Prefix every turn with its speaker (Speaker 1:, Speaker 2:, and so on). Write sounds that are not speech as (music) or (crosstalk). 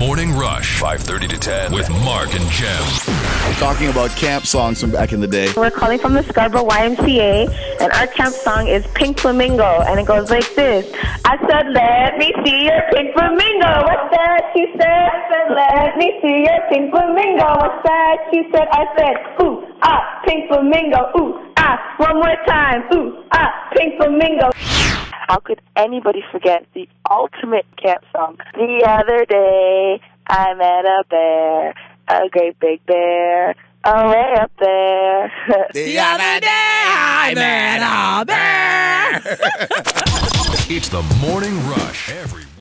Speaker 1: Morning Rush, 5:30 to 10 with Mark and Jem.
Speaker 2: Talking about camp songs from back in the day.
Speaker 3: We're calling from the Scarborough YMCA, and our camp song is Pink Flamingo, and it goes like this. I said, let me see your pink flamingo. What's that? She said, I said, let me see your pink flamingo. What's that? She said, I said, ooh, ah, pink flamingo, ooh, ah, one more time, ooh, ah, pink flamingo.
Speaker 4: How could anybody forget the ultimate camp song? The other day, I met a bear, a great big bear, away up there. (laughs)
Speaker 5: The other day I met a bear. (laughs)
Speaker 1: It's the Morning Rush every